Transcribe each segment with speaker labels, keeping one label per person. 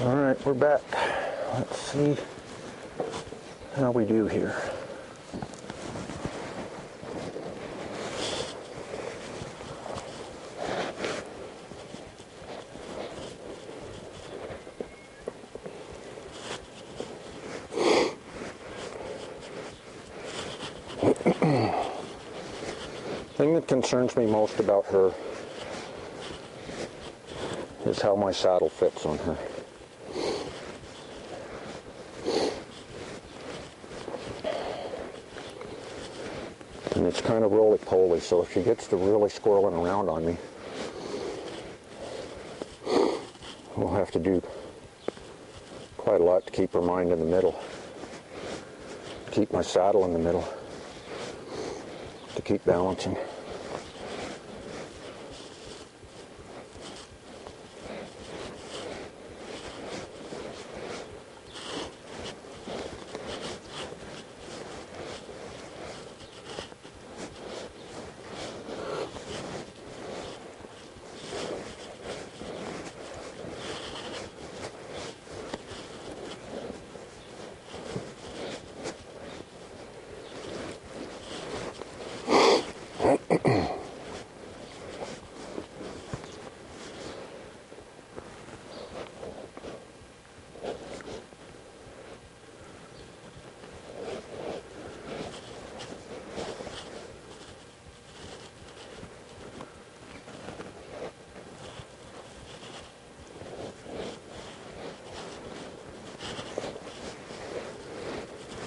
Speaker 1: All right, we're back. Let's see how we do here. thing that concerns me most about her is how my saddle fits on her. It's kind of roly-poly, so if she gets to really squirreling around on me, we'll have to do quite a lot to keep her mind in the middle. Keep my saddle in the middle. To keep balancing.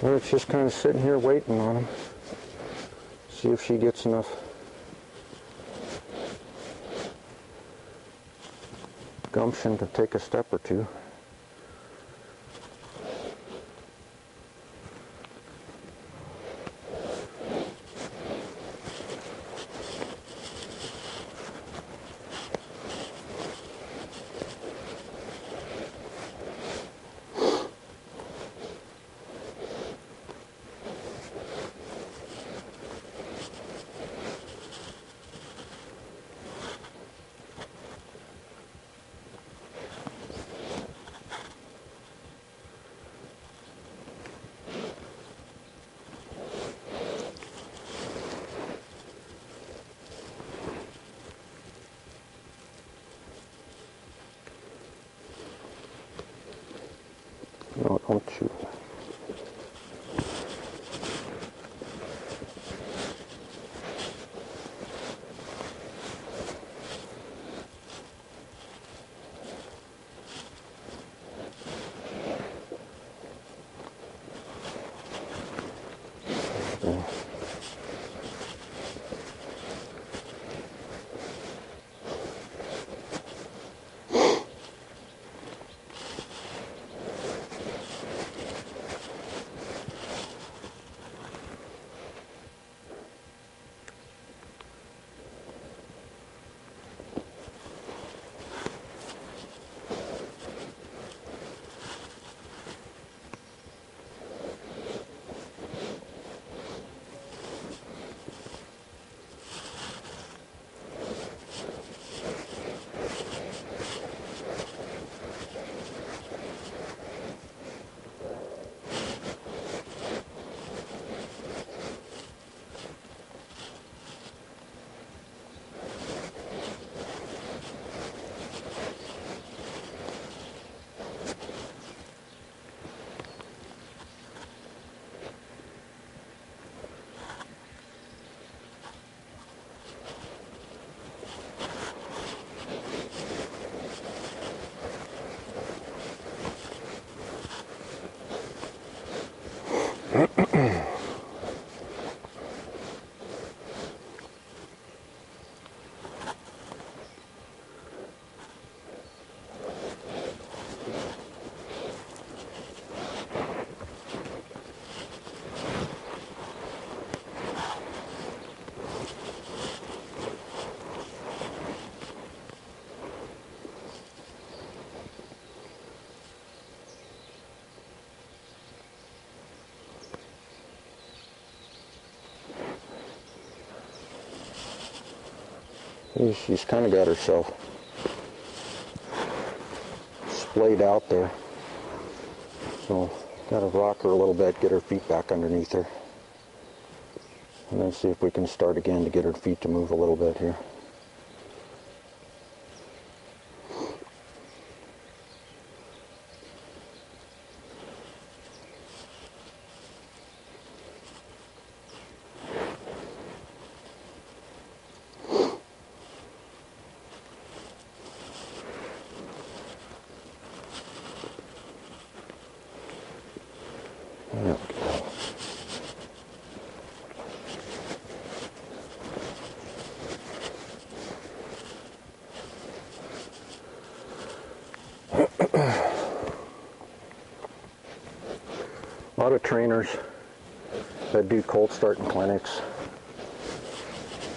Speaker 1: Well, it's just kind of sitting here waiting on him. See if she gets enough gumption to take a step or two. No, She's kind of got herself splayed out there. So gotta rock her a little bit, get her feet back underneath her. And then see if we can start again to get her feet to move a little bit here. Lot of trainers that do colt starting clinics,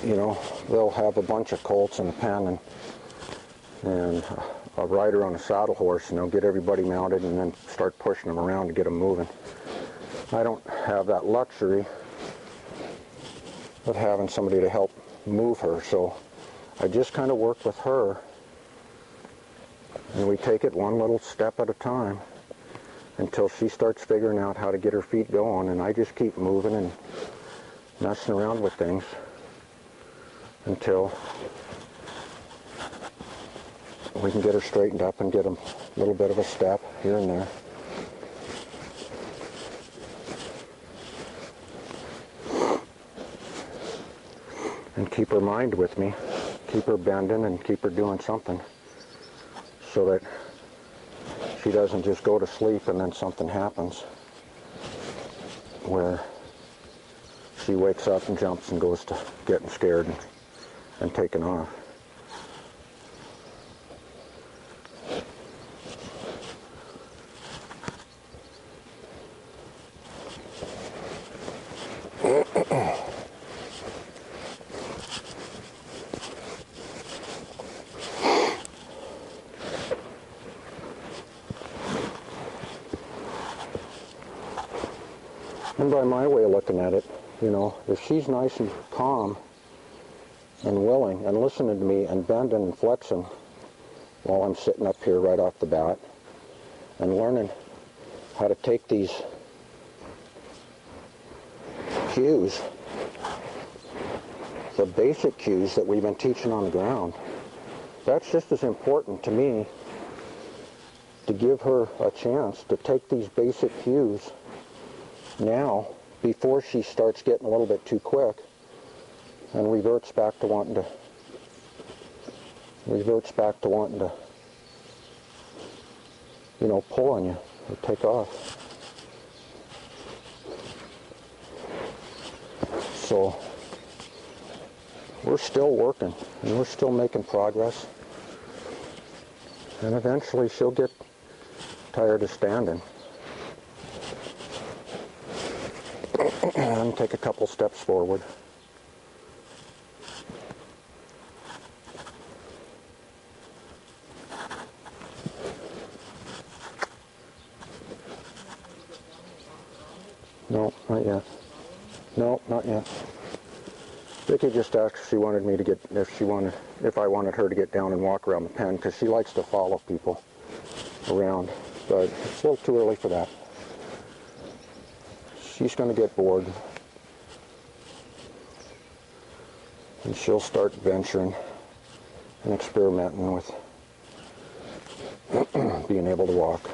Speaker 1: you know, they'll have a bunch of colts in a pen and, and a rider on a saddle horse, and they'll get everybody mounted and then start pushing them around to get them moving. I don't have that luxury of having somebody to help move her, so I just kind of work with her and we take it one little step at a time until she starts figuring out how to get her feet going and I just keep moving and messing around with things until we can get her straightened up and get a little bit of a step here and there. and keep her mind with me, keep her bending and keep her doing something so that she doesn't just go to sleep and then something happens where she wakes up and jumps and goes to getting scared and, and taking off. By my way of looking at it, you know, if she's nice and calm and willing and listening to me and bending and flexing while I'm sitting up here right off the bat and learning how to take these cues, the basic cues that we've been teaching on the ground, that's just as important to me to give her a chance to take these basic cues now before she starts getting a little bit too quick and reverts back to wanting to reverts back to wanting to you know pull on you or take off. So we're still working and we're still making progress. And eventually she'll get tired of standing and take a couple steps forward. No, not yet. No, not yet. Vicky just asked if she wanted me to get, if she wanted, if I wanted her to get down and walk around the pen because she likes to follow people around. But it's a little too early for that she's going to get bored. And she'll start venturing and experimenting with being able to walk.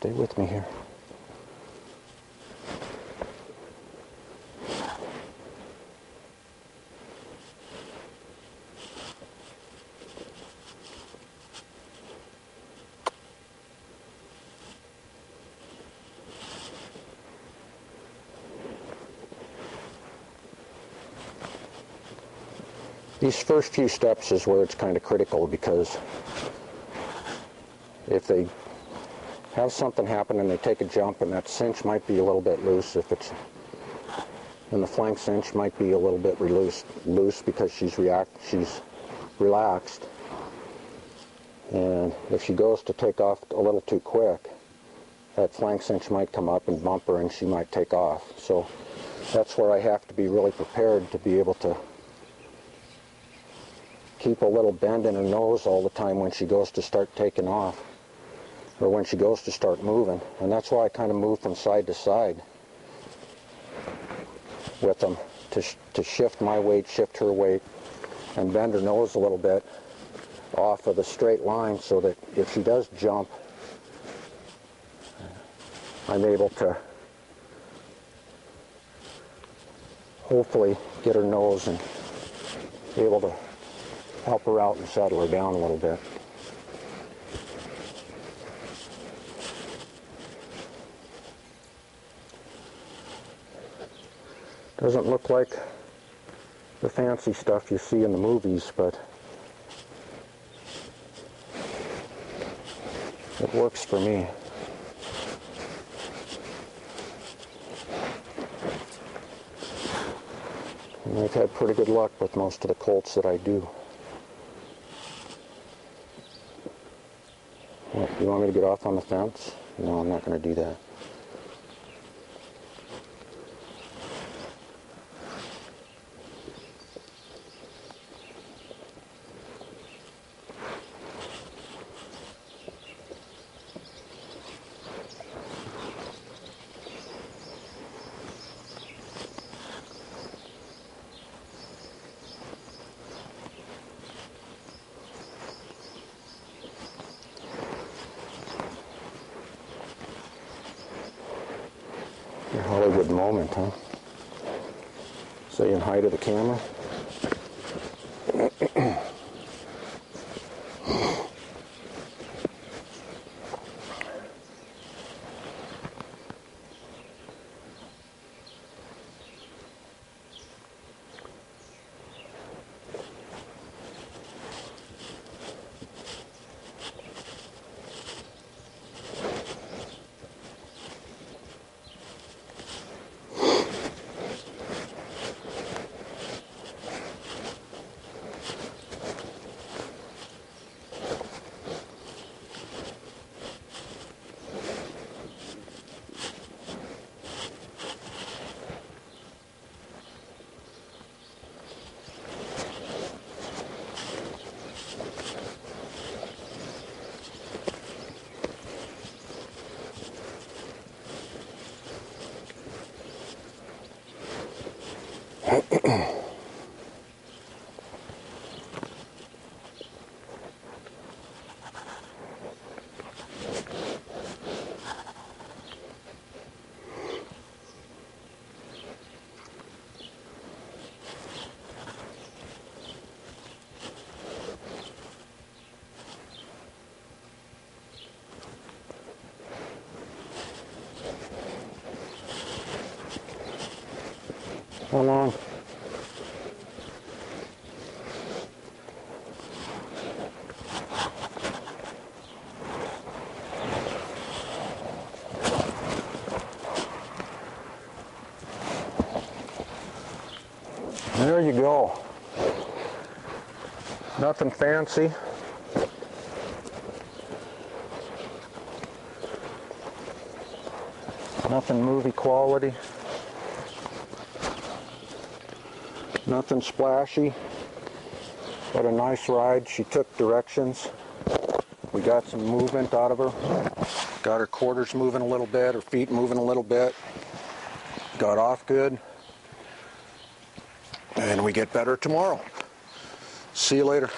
Speaker 1: Stay with me here. These first few steps is where it's kind of critical because if they have something happen and they take a jump and that cinch might be a little bit loose if it's and the flank cinch might be a little bit loose loose because she's react she's relaxed. And if she goes to take off a little too quick that flank cinch might come up and bump her and she might take off. So that's where I have to be really prepared to be able to keep a little bend in her nose all the time when she goes to start taking off or when she goes to start moving. And that's why I kind of move from side to side with them to, sh to shift my weight, shift her weight, and bend her nose a little bit off of the straight line so that if she does jump, I'm able to hopefully get her nose and be able to help her out and settle her down a little bit. Doesn't look like the fancy stuff you see in the movies, but it works for me. And I've had pretty good luck with most of the colts that I do. You want me to get off on the fence? No, I'm not going to do that. Your Hollywood moment, huh? Saying hi to the camera. Mm-hmm. How long? There you go. Nothing fancy. Nothing movie quality. Nothing splashy, but a nice ride. She took directions. We got some movement out of her. Got her quarters moving a little bit, her feet moving a little bit. Got off good. And we get better tomorrow. See you later.